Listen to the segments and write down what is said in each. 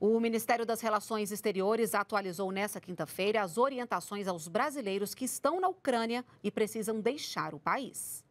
O Ministério das Relações Exteriores atualizou nesta quinta-feira as orientações aos brasileiros que estão na Ucrânia e precisam deixar o país.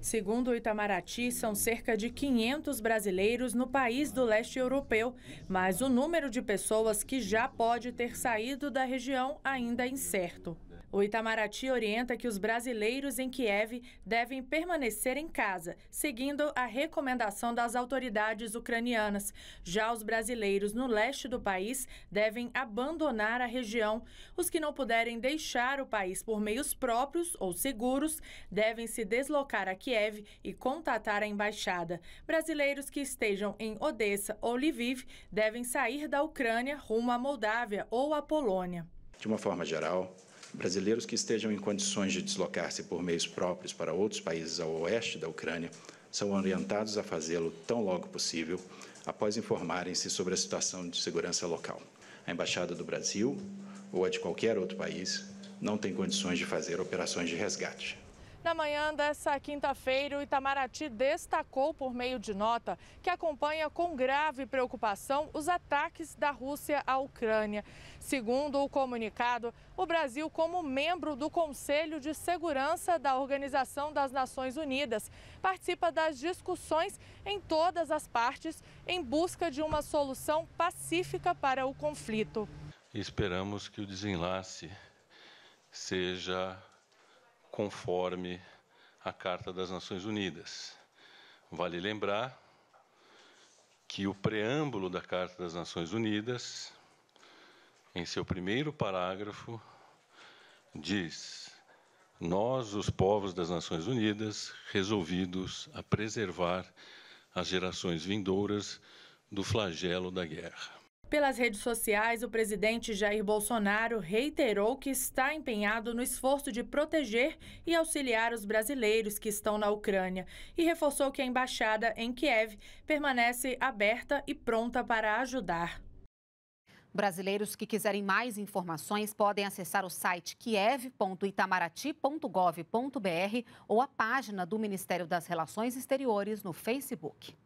Segundo o Itamaraty, são cerca de 500 brasileiros no país do leste europeu, mas o número de pessoas que já pode ter saído da região ainda é incerto. O Itamaraty orienta que os brasileiros em Kiev devem permanecer em casa, seguindo a recomendação das autoridades ucranianas. Já os brasileiros no leste do país devem abandonar a região. Os que não puderem deixar o país por meios próprios ou seguros devem se deslocar a Kiev e contatar a embaixada. Brasileiros que estejam em Odessa ou Lviv devem sair da Ucrânia rumo à Moldávia ou à Polônia. De uma forma geral, Brasileiros que estejam em condições de deslocar-se por meios próprios para outros países ao oeste da Ucrânia são orientados a fazê-lo tão logo possível, após informarem-se sobre a situação de segurança local. A Embaixada do Brasil ou a de qualquer outro país não tem condições de fazer operações de resgate. Na manhã dessa quinta-feira, o Itamaraty destacou por meio de nota que acompanha com grave preocupação os ataques da Rússia à Ucrânia. Segundo o comunicado, o Brasil, como membro do Conselho de Segurança da Organização das Nações Unidas, participa das discussões em todas as partes em busca de uma solução pacífica para o conflito. Esperamos que o desenlace seja conforme a Carta das Nações Unidas. Vale lembrar que o preâmbulo da Carta das Nações Unidas, em seu primeiro parágrafo, diz: Nós, os povos das Nações Unidas, resolvidos a preservar as gerações vindouras do flagelo da guerra. Pelas redes sociais, o presidente Jair Bolsonaro reiterou que está empenhado no esforço de proteger e auxiliar os brasileiros que estão na Ucrânia e reforçou que a embaixada em Kiev permanece aberta e pronta para ajudar. Brasileiros que quiserem mais informações podem acessar o site kiev.itamaraty.gov.br ou a página do Ministério das Relações Exteriores no Facebook.